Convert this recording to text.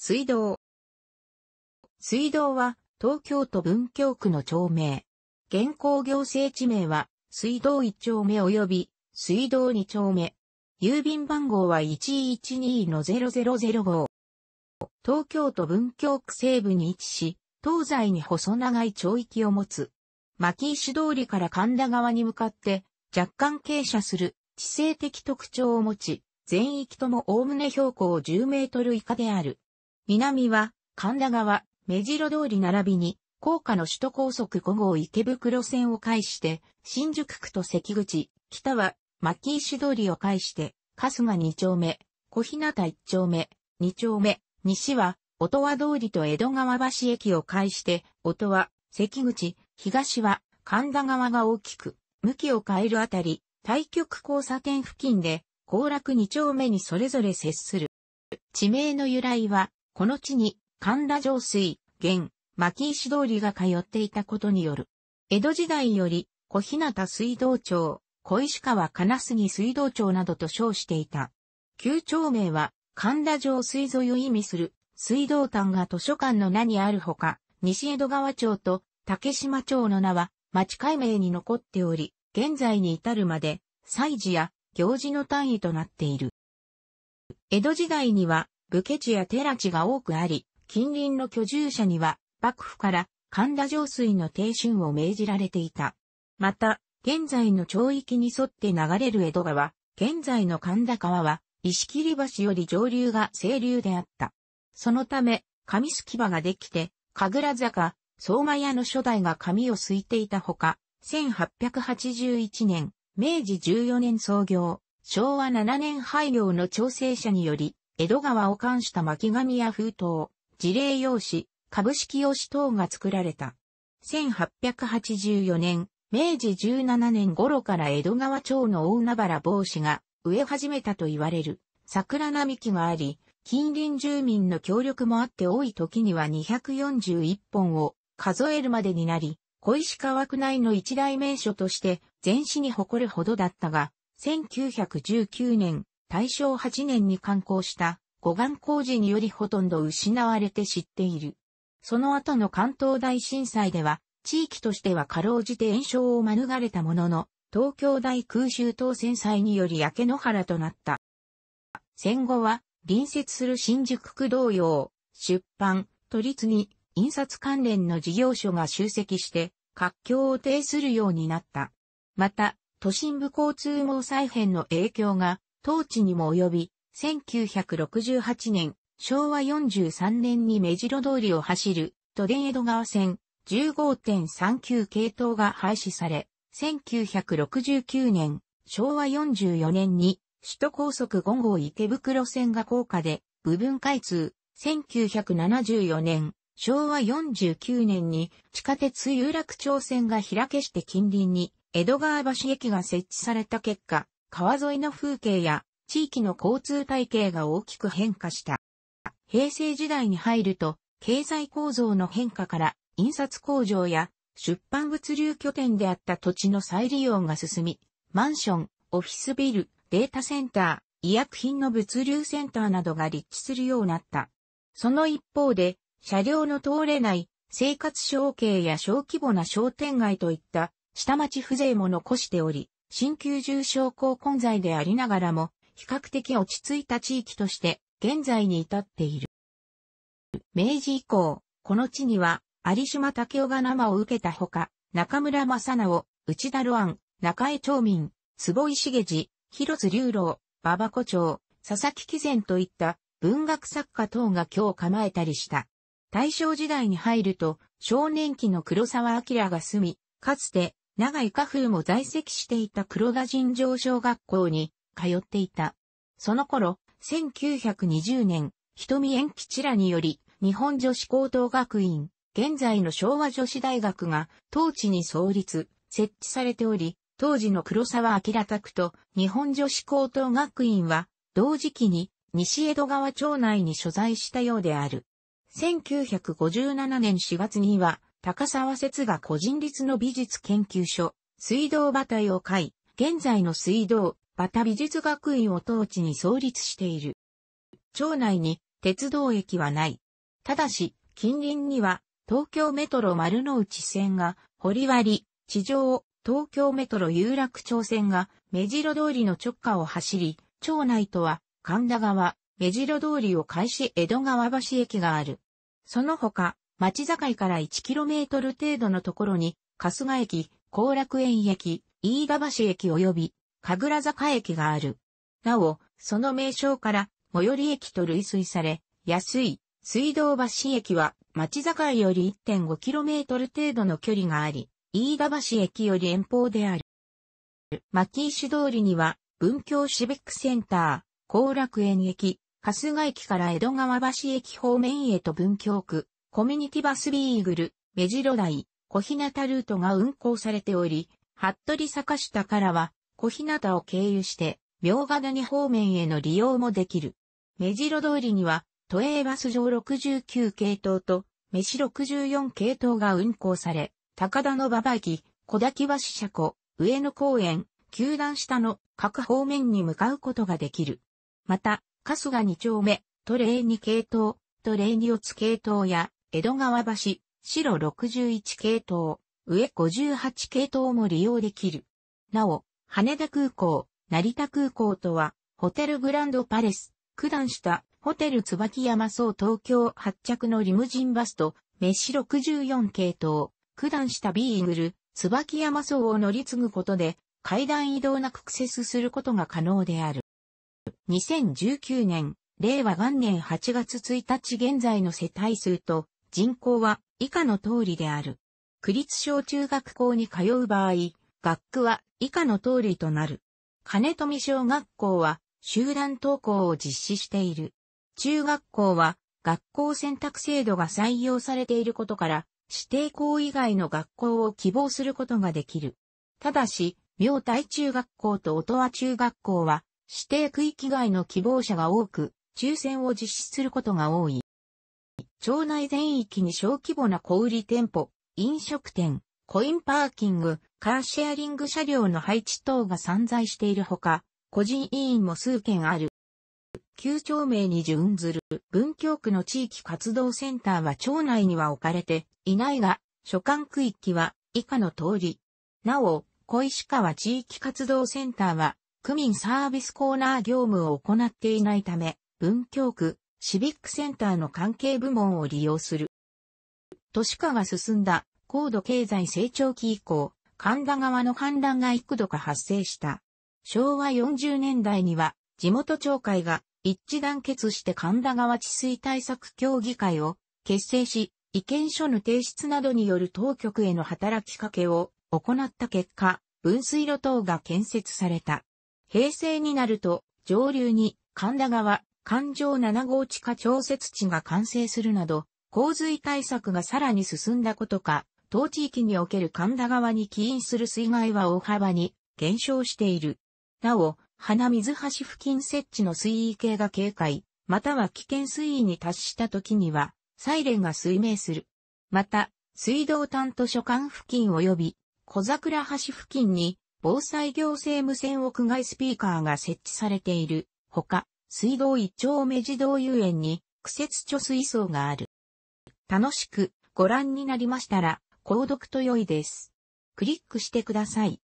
水道。水道は東京都文京区の町名。現行行政地名は水道1丁目及び水道2丁目。郵便番号は112-0005。東京都文京区西部に位置し、東西に細長い町域を持つ。牧石通りから神田川に向かって若干傾斜する地勢的特徴を持ち、全域ともおおむね標高10メートル以下である。南は神田川、目白通り並びに、高架の首都高速5号池袋線を介して、新宿区と関口、北は牧石通りを介して、春日2丁目、小日向1丁目、2丁目、西は、音羽通りと江戸川橋駅を介して、音羽、関口、東は、神田川が大きく、向きを変えるあたり、対極交差点付近で、行楽2丁目にそれぞれ接する。地名の由来は、この地に、神田上水、現、牧石通りが通っていたことによる。江戸時代より、小日向水道町、小石川金杉水道町などと称していた。旧町名は、神田城水沿いを意味する、水道館が図書館の名にあるほか、西江戸川町と竹島町の名は、町改名に残っており、現在に至るまで、祭事や行事の単位となっている。江戸時代には、武家地や寺地が多くあり、近隣の居住者には、幕府から神田上水の停春を命じられていた。また、現在の町域に沿って流れる江戸川、現在の神田川は、石切橋より上流が清流であった。そのため、紙すき場ができて、神楽坂、相馬屋の初代が紙をすいていたほか、1881年、明治14年創業、昭和7年廃業の調整者により、江戸川を冠した巻紙や封筒、事例用紙、株式用紙等が作られた。1884年、明治17年頃から江戸川町の大海原帽子が植え始めたと言われる桜並木があり、近隣住民の協力もあって多い時には241本を数えるまでになり、小石川区内の一大名所として全市に誇るほどだったが、1919年、大正8年に刊行した護岸工事によりほとんど失われて知っている。その後の関東大震災では地域としてはかろうじて炎症を免れたものの、東京大空襲等戦災により焼け野原となった。戦後は、隣接する新宿区同様、出版、都立に印刷関連の事業所が集積して、活況を呈するようになった。また、都心部交通網再編の影響が、当地にも及び、1968年、昭和43年に目白通りを走る、都電江戸川線、15.39系統が廃止され、1969年、昭和44年に首都高速5号池袋線が高架で部分開通、1974年、昭和49年に地下鉄有楽町線が開けして近隣に江戸川橋駅が設置された結果、川沿いの風景や地域の交通体系が大きく変化した。平成時代に入ると、経済構造の変化から印刷工場や出版物流拠点であった土地の再利用が進み、マンション、オフィスビル、データセンター、医薬品の物流センターなどが立地するようになった。その一方で、車両の通れない生活小径や小規模な商店街といった下町風情も残しており、新旧重商工混在でありながらも、比較的落ち着いた地域として現在に至っている。明治以降、この地には有島武雄が生を受けたほか、中村正直、内田露庵、中江町民、坪井茂次、広津龍郎、馬場古町、佐々木貴前といった文学作家等が今日構えたりした。大正時代に入ると、少年期の黒沢明が住み、かつて、長井家風も在籍していた黒田尋常小学校に通っていた。その頃、1920年、瞳延吉らにより、日本女子高等学院、現在の昭和女子大学が当地に創立、設置されており、当時の黒沢明宅と日本女子高等学院は同時期に西江戸川町内に所在したようである。1957年4月には高沢節が個人立の美術研究所、水道馬体を会、現在の水道、馬田美術学院を当地に創立している。町内に鉄道駅はない。ただし、近隣には、東京メトロ丸の内線が、堀割、地上、東京メトロ有楽町線が、目白通りの直下を走り、町内とは、神田川、目白通りを開始江戸川橋駅がある。その他、町境から 1km 程度のところに、春日駅、後楽園駅、飯田橋駅及び、神楽坂駅がある。なお、その名称から、最寄り駅と類推され、安い、水道橋駅は、町境より 1.5km 程度の距離があり、飯田橋駅より遠方である。牧石通りには、文京シビックセンター、後楽園駅、春日駅から江戸川橋駅方面へと文京区、コミュニティバスビーグル、目白台、小日向ルートが運行されており、服部坂下からは、小日向を経由して、明賀谷方面への利用もできる。目白通りには、都営バス上69系統と、飯64系統が運行され、高田の馬場駅、小滝橋車庫、上野公園、球団下の各方面に向かうことができる。また、春日2丁目、都霊2系統、都霊2オツ系統や、江戸川橋、白61系統、上58系統も利用できる。なお、羽田空港、成田空港とは、ホテルグランドパレス、九段下、ホテル椿山荘東京発着のリムジンバスと、メッシ64系統、九段下ビーグル、椿山荘を乗り継ぐことで、階段移動なくクセスすることが可能である。2019年、令和元年8月1日現在の世帯数と人口は以下の通りである。区立小中学校に通う場合、学区は以下の通りとなる。金富小学校は集団登校を実施している。中学校は学校選択制度が採用されていることから、指定校以外の学校を希望することができる。ただし、明大中学校と音羽中学校は、指定区域外の希望者が多く、抽選を実施することが多い。町内全域に小規模な小売店舗、飲食店、コインパーキング、カーシェアリング車両の配置等が散在しているほか、個人委員も数件ある。旧町名に準ずる文京区の地域活動センターは町内には置かれていないが、所管区域は以下の通り。なお、小石川地域活動センターは区民サービスコーナー業務を行っていないため、文京区シビックセンターの関係部門を利用する。都市化が進んだ高度経済成長期以降、神田川の氾濫が幾度か発生した。昭和40年代には、地元町会が一致団結して神田川治水対策協議会を結成し、意見書の提出などによる当局への働きかけを行った結果、分水路等が建設された。平成になると、上流に神田川、環状7号地下調節池が完成するなど、洪水対策がさらに進んだことか、当地域における神田川に起因する水害は大幅に減少している。なお、花水橋付近設置の水位計が警戒、または危険水位に達した時には、サイレンが水明する。また、水道担当所管付近及び、小桜橋付近に、防災行政無線屋外スピーカーが設置されている。ほか、水道一丁目児童遊園に、苦節貯水槽がある。楽しくご覧になりましたら、購読と良いです。クリックしてください。